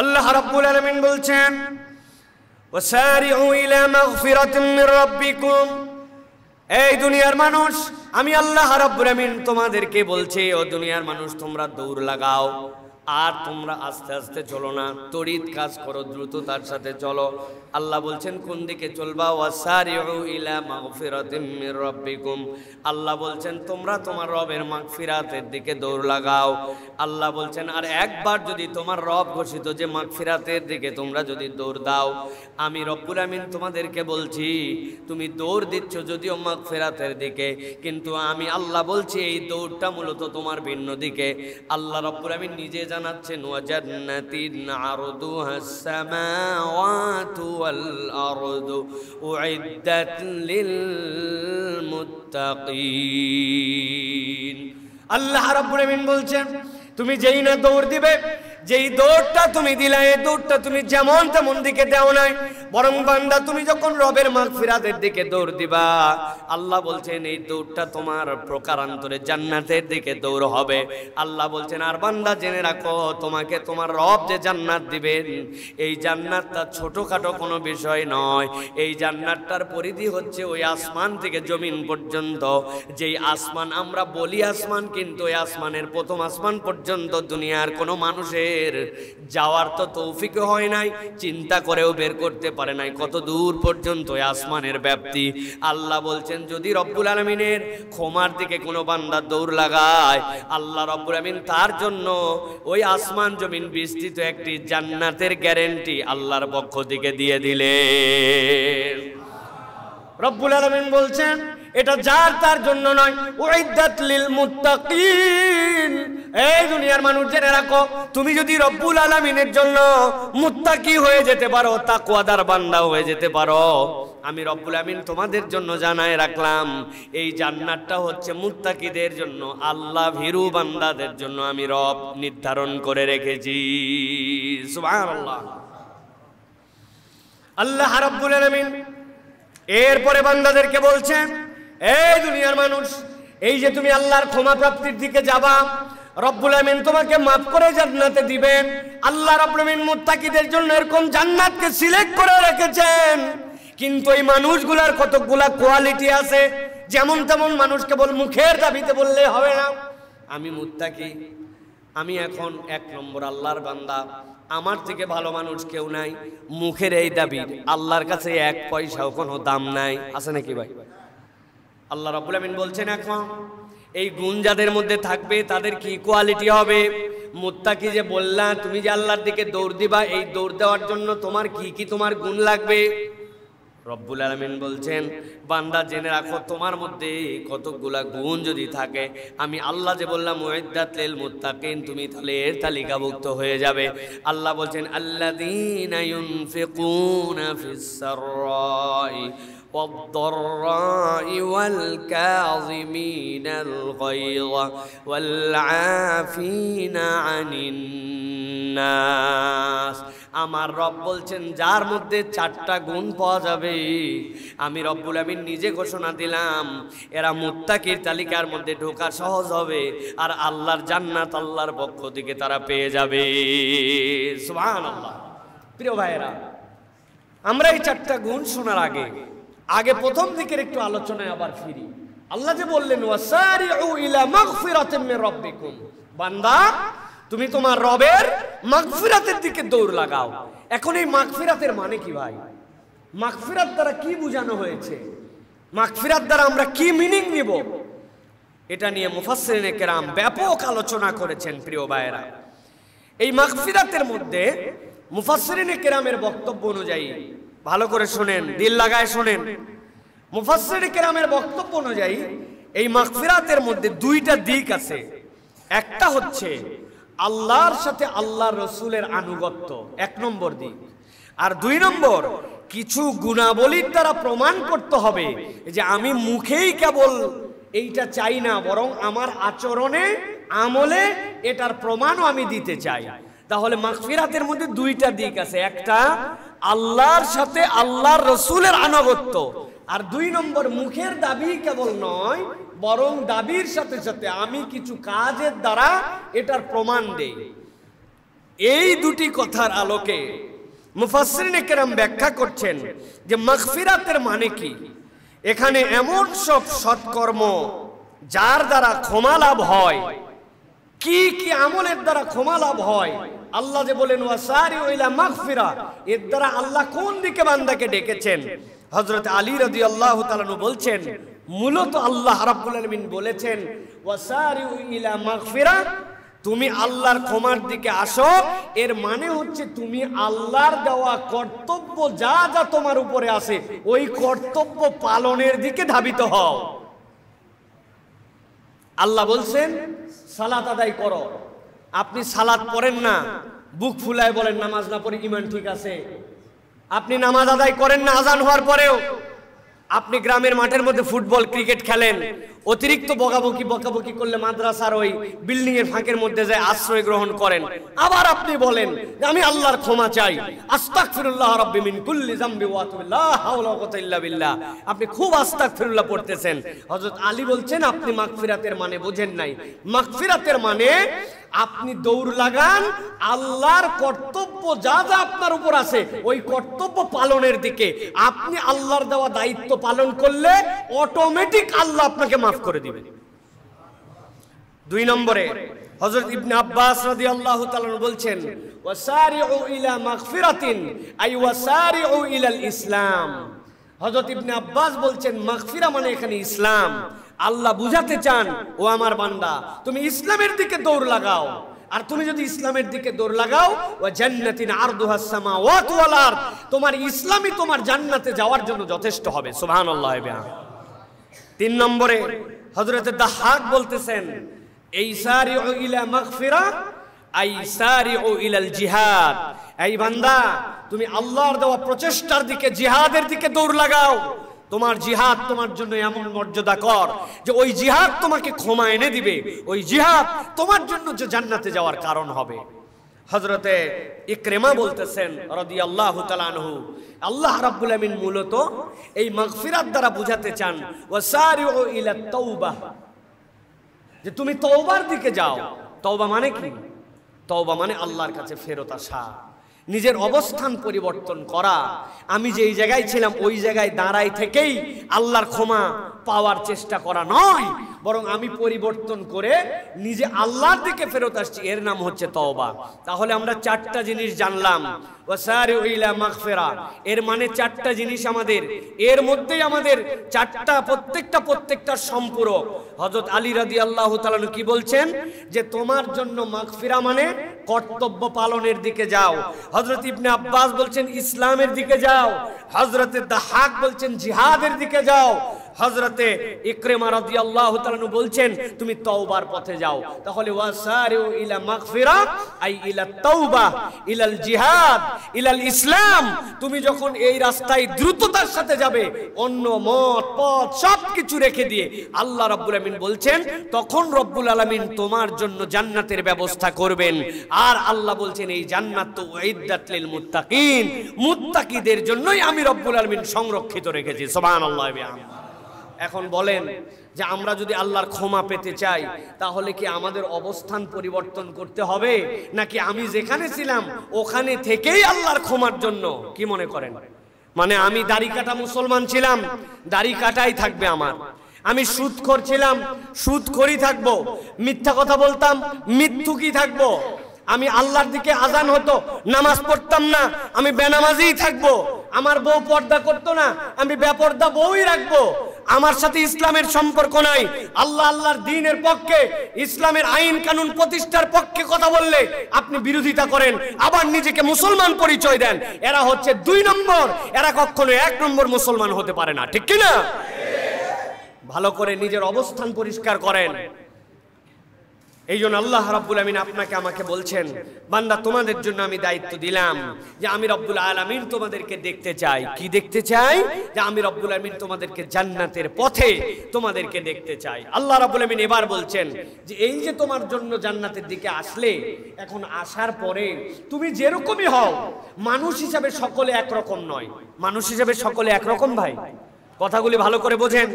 আল্লাহ রাব্বুল আলামিন বলছেন, ওয়াসারিউ ইলা মাগফিরাতিন মির রাব্বিকুম। এই দুনিয়ার মানুষ, আমি আল্লাহ রাব্বুল আলামিন তোমাদেরকে বলছি, ও দুনিয়ার মানুষ, তোমরা দৌড় লাগাও। আর তোমরা আস্তে আস্তে চলো না। তড়িৎ কাজ করো, দ্রুত তার সাথে চলো। আল্লাহ বলছেন, কোন দিকে চলবা? ওয়াসারিউ ইলা আল্লাহ বলছেন, তোমরা তোমার রবের মাগফিরাতের দিকে দৌড় লাগাও। আল্লাহ বলছেন, আর একবার যদি তোমার রব ঘোষিত যে মাগফিরাতের দিকে তোমরা যদি দৌড় দাও, আমি রব্বুল আমিন তোমাদেরকে বলছি, তুমি দৌড় দিচ্ছ যদিও মাগফিরাতের দিকে, কিন্তু আমি আল্লাহ বলছি, এই দৌড়টা মূলত তোমার ভিন্ন দিকে। আল্লাহ রব্বুল আমিন নিজে জানাচ্ছেন, ওয়াজান্নাতিন আরদুহাস সামাওয়াতু ওয়াল আরদু উইদ্দাত লিল মুত্তাকিন আল্লাহ রাব্বুল আমিন বলছেন, তুমি যেই না দৌড় দিবে যেই দৌড়টা তুমি দিলা, এই দৌড়টা তুমি যেমন তেমন দিকে দেও নাই। বরং বান্দা, তুমি যখন রবের মাগফিরাতের দিকে দৌড় দিবা, আল্লাহ বলছেন, এই দৌড়টা তোমার প্রকারান্তরে জান্নাতের দিকে দৌড় হবে। আল্লাহ বলছেন, আর বান্দা, জেনে রাখো, তোমাকে তোমার রব যে জান্নাত দিবেন, এই জান্নাতটা ছোটখাটো কোনো বিষয় নয়। এই জান্নাতটার পরিধি হচ্ছে ওই আসমান থেকে জমিন পর্যন্ত। যেই আসমান, আমরা বলি আসমান, কিন্তু ওই আসমানের প্রথম আসমান পর্যন্ত দুনিয়ার কোনো মানুষের যাওয়ার তো তৌফিক হয় নাই, চিন্তা করেও বের করতে পারে নাই। কত দূর পর্যন্ত আসমানের ব্যাপ্তি। আল্লাহ বলছেন, যদি রব্বুল আলমিনের ক্ষমার দিকে কোনো বান্দা দৌড় লাগায়, আল্লাহ রব্বুল আলমিন তার জন্য ওই আসমান জমিন বিস্তৃত একটি জান্নাতের গ্যারেন্টি আল্লাহর পক্ষ থেকে দিয়ে দিলে রব্বুল আলামিন বলছেন এটা যার তার জন্য নয়। এই দুনিয়ার মানুষ জেনে রাখো, তুমি যদি রব্বুল আলামিনের জন্য মুত্তাকি হয়ে যেতে পারো তা তাকওয়াদার বান্দা হয়ে যেতে পারো। আমি রব্বুল আমিন তোমাদের জন্য জানায় রাখলাম, এই জান্নাতটা হচ্ছে মুত্তাকিদের জন্য, আল্লাহ ভীরু বান্দাদের জন্য আমি রব নির্ধারণ করে রেখেছি। আল্লাহ রাব্বুল আলামিন এরপরে বান্দাদেরকে বলছেন এই দুনিয়ার মানুষ, এই যে তুমি আল্লাহর ক্ষমা প্রাপ্তির দিকে যাবা, রব্বুল আমিন তোমাকে মাফ করে জান্নাতে দিবেন আল্লাহ রব্বুল আমিন মুত্তাকিদের জন্য এরকম জান্নাতকে সিলেক্ট করে রেখেছেন। কিন্তু এই মানুষগুলার কতগুলা কোয়ালিটি আছে, যেমন তেমন মানুষ কেবল মুখের দাবিতে বললে হবে না। আমি মুত্তাকি, আমি এখন এক নম্বর আল্লাহর বান্দা। আমার থেকে ভালো মানুষ কেউ নাই, মুখের এই দাবি, আল্লাহর কাছে এক পয়সাও কোনো দাম নাই। আছে নাকি ভাই? আল্লাহ রাব্বুল আমিন বলছেন, এখন এই গুণ যাদের মধ্যে থাকবে, তাদের কি কোয়ালিটি হবে? মুত্তাকি যে বললা, তুমি যে আল্লাহর দিকে দৌড় দিবা, এই দৌড় দেওয়ার জন্য তোমার কি কি তোমার গুণ লাগবে? রব্বুল আলমিন বলছেন, বান্দা জেনে রাখো, তোমার মধ্যে কতগুলা গুণ যদি থাকে, আমি আল্লাহ যে বললাম মুইদ্দাত লিল মুত্তাকিন তুমি তাহলে এর তালিকাভুক্ত হয়ে যাবে। আল্লাহ বলছেন ফিস সাররাই والضراء والكاظمين الغيظ والعافين عن الناس আমার রব বলছেন যার মধ্যে চারটা গুণ পাওয়া যাবে আমি রব্বুল আমিন নিজে ঘোষণা দিলাম এরা মুত্তাকির তালিকার মধ্যে ঢোকা সহজ হবে আর আল্লাহর জান্নাত আল্লাহর পক্ষ থেকে তারা পেয়ে যাবে সুবহানাল্লাহ প্রিয় ভাইয়েরা আমরা এই চারটা গুণ শোনার আগে আগে প্রথম দিকের একটু আলোচনায় আবার ফিরি। আল্লাহ যে বললেন বান্দা, তুমি তোমার রবের মাগফিরাতের দিকে দৌড় লাগাও। এখন এই মাগফিরাতের মানে কি ভাই? মাগফিরাত দ্বারা কি বোঝানো হয়েছে? মাগফিরাত দ্বারা আমরা কি মিনিং নিব? এটা নিয়ে মুফাসসিরিনে কেরাম ব্যাপক আলোচনা করেছেন প্রিয় ভাইয়েরা। এই মাগফিরাতের মধ্যে মুফাসসিরিনে কেরামের বক্তব্য অনুযায়ী ভালো করে শোনেন, দিল লাগায় শোনেন। মুফাসসিরিনে কেরামের বক্তব্য অনুযায়ী, এই মাগফিরাতের মধ্যে দুইটা দিক আছে। একটা হচ্ছে আল্লাহর সাথে আল্লাহ রসুলের আনুগত্য, এক নম্বর দিক। আর দুই নম্বর, কিছু গুণাবলীর দ্বারা প্রমাণ করতে হবে যে আমি মুখেই কেবল এইটা চাই না, বরং আমার আচরণে, আমলে এটার প্রমাণও আমি দিতে চাই। তাহলে মাগফিরাতের মধ্যে দুইটা দিক আছে। একটা আল্লাহর সাথে আল্লাহর রসুলের আনুগত্য। আর দুই নম্বর, মুখের দাবি কেবল নয়, বরং দাবির সাথে সাথে আমি কিছু কাজের দ্বারা এটার প্রমাণ দেই। এই দুটি কথার আলোকে মুফাসরিন কেরাম ব্যাখ্যা করছেন যে মাগফিরাতের মানে কি? এখানে এমন সব সৎকর্ম যার দ্বারা ক্ষমা লাভ হয়। কি কি আমলের দ্বারা ক্ষমা লাভ হয়? আল্লাহ যে বলেন ওয়াসারি ওইলা মাগফিরা এর দ্বারা আল্লাহ কোন দিকে বান্দাকে ডেকেছেন? হযরত আলী রাদিয়াল্লাহু তাআলা বলছেন, মূলত আল্লাহ রাব্বুল আলামিন বলেছেন ওয়াসারি ইলা মাগফিরা তুমি আল্লাহর ক্ষমার দিকে আসো, এর মানে হচ্ছে তুমি আল্লাহর দেওয়া কর্তব্য যা যা তোমার উপরে আসে ওই কর্তব্য পালনের দিকে ধাবিত হও। আল্লাহ বলছেন, সালাত আদায় করো। আপনি সালাদ পড়েন না, বুক ফুলায় বলেন, নামাজ না পড়ে ইমান ঠিক আছে। আপনি নামাজ আদায় করেন না, আজান হওয়ার পরেও আপনি গ্রামের মাঠের মধ্যে ফুটবল, ক্রিকেট খেলেন। অতিরিক্ত বকাবকি বকাবকি করলে মাদ্রাসার ওই বিল্ডিং এর ফাঁকের মধ্যে যায় আশ্রয় গ্রহণ করেন। আবার আপনি বলেন, আমি আল্লাহর ক্ষমা চাই। আস্তাগফিরুল্লাহ রাব্বি মিন কুল্লি যামবি ওয়া লা হাওলা ওয়া কুওয়াতা ইল্লা বিল্লাহ। আপনি খুব আস্তাগফিরুল্লাহ পড়তেছেন। হযরত আলী বলছেন, আপনি মাগফিরাতের মানে বোঝেন নাই। মাগফিরাতের মানে আপনি দৌড় লাগান, আল্লাহর কর্তব্য যা যা আপনার উপর আছে, ওই কর্তব্য পালনের দিকে। আপনি আল্লাহর দেওয়া দায়িত্ব পালন করলে অটোমেটিক আল্লাহ আপনাকে মাফ করে দিবে। দুই নম্বরে, হযরত ইবনে আব্বাস রাদিয়াল্লাহু তাআলা বলছেন, ওয়াসারিউ ইলা মাগফিরাতিন, আই ওয়াসারিউ ইলাল ইসলাম। হযরত ইবনে আব্বাস বলছেন, মাগফিরা মানে এখানে ইসলাম। আল্লাহ বুঝাতে চান, ও আমার বান্দা, তুমি ইসলামের দিকে দৌড় লাগাও। আর তুমি যদি ইসলামের দিকে দৌড় লাগাও, ওয়া জান্নাতিন আরদুহাস সামাওয়াতু ওয়াল আরদ, তোমার ইসলামই তোমার জান্নাতে যাওয়ার জন্য যথেষ্ট হবে, সুবহানাল্লাহ বিহাম তিন নম্বরে, হযরত দাহাক বলতেছেন, এই সারিউ ইলা মাগফিরা, আই সারিউ ইলাল জিহাদ। এই বান্দা, তুমি আল্লাহর দেওয়া প্রচেষ্টার দিকে, জিহাদের দিকে দৌড় লাগাও। তোমার জিহাদ তোমার জন্য এমন মর্যাদা কর যে ওই জিহাদ তোমাকে ক্ষমা এনে দিবে। ওই জিহাদ তোমার জন্য যে জান্নাতে যাওয়ার কারণ হবে। হজরতে ইকরেমা বলতেছেন রদি আল্লাহ তালানহু আল্লাহ রাব্বুল আমিন মূলত এই মাগফিরাত দ্বারা বুঝাতে চান, ওয়াসারিউ ইলা তাওবাহ যে তুমি তওবার দিকে যাও। তওবা মানে কি? তওবা মানে আল্লাহর কাছে ফেরত আসা। নিজের অবস্থান পরিবর্তন করা। আমি যেই জায়গায় ছিলাম, ওই জায়গায় দাঁড়াই থেকেই আল্লাহর ক্ষমা পাওয়ার চেষ্টা করা নয়। বরং আমি পরিবর্তন করে নিজে আল্লাহর দিকে ফেরত আসছি। এর নাম হচ্ছে তওবা। তাহলে আমরা চারটা জিনিস জানলাম। এর মানে চারটা জিনিস আমাদের। এর মধ্যেই আমাদের চারটা, প্রত্যেকটা প্রত্যেকটা সম্পূরক। হযরত আলী রাদিয়াল্লাহু তাআলা কি বলছেন? যে তোমার জন্য মাগফিরা মানে কর্তব্য পালনের দিকে যাও। হজরত ইবনে আব্বাস বলছেন, ইসলামের দিকে যাও। হজরত দাহাক বলছেন, জিহাদের দিকে যাও। হজরতে ইকরেমা রাদিয়াল্লাহু তাআলা বলছেন, তুমি তওবার পথে যাও। তাহলে ওয়াসারিউ ইলা মাগফিরা, আই ইলা তাওবা, ইলাল জিহাদ, ইলাল ইসলাম। তুমি যখন এই রাস্তায় দ্রুততার সাথে যাবে, অন্য মত, পথ সব কিছু রেখে দিয়ে আল্লাহ রাব্বুল আমিন বলছেন, তখন রব্বুল আলামিন তোমার জন্য জান্নাতের ব্যবস্থা করবেন। আর আল্লাহ বলছেন, এই জান্নাত তো উইদ্দাত লিল মুত্তাকিন। মুত্তাকিদের জন্যই আমি রব্বুল আলামিন সংরক্ষিত রেখেছি। সুবহানাল্লাহ বিহামদিহি এখন বলেন যে আমরা যদি আল্লাহর ক্ষমা পেতে চাই, তাহলে কি আমাদের অবস্থান পরিবর্তন করতে হবে? নাকি আমি যেখানে ছিলাম, ওখানে থেকেই আল্লাহর ক্ষমার জন্য? কি মনে করেন? মানে আমি দাড়ি কাটা মুসলমান ছিলাম, দাড়ি কাটাই থাকবে আমার। আমি সুদ করছিলাম সুদ করি থাকব। মিথ্যা কথা বলতাম মৃত্যু কি থাকব। আমি আল্লাহর দিকে আজান হতো, নামাজ পড়তাম না, আমি বেনামাজিই থাকব। আমার বউ পর্দা করতো না, আমি বেপর্দা বউই রাখব। আমার সাথে ইসলামের সম্পর্ক নাই। আল্লাহ আল্লাহর দিনের পক্ষে, ইসলামের আইন কানুন প্রতিষ্ঠার পক্ষে কথা বললে আপনি বিরোধিতা করেন, আবার নিজেকে মুসলমান পরিচয় দেন। এরা হচ্ছে দুই নম্বর, এরা কখনো এক নম্বর মুসলমান হতে পারে না। ঠিক কিনা? ভালো করে নিজের অবস্থান পরিষ্কার করেন। এই জন্য আল্লাহ রাব্বুল আমিন আপনাকে, আমাকে বলছেন, বান্দা, তোমাদের জন্য আমি দায়িত্ব দিলাম যে আমি রব্বুল আলামিন তোমাদেরকে দেখতে চাই। কি দেখতে চাই? যে আমি রব্বুল আমিন তোমাদেরকে জান্নাতের পথে তোমাদেরকে দেখতে চাই। আল্লাহ রাব্বুল আমিন এবার বলছেন যে, এই যে তোমার জন্য জান্নাতের দিকে আসলে, এখন আসার পরে তুমি যেরকমই হও, মানুষ হিসাবে সকলে একরকম নয়। মানুষ হিসাবে সকলে একরকম ভাই। কথাগুলি ভালো করে বোঝেন।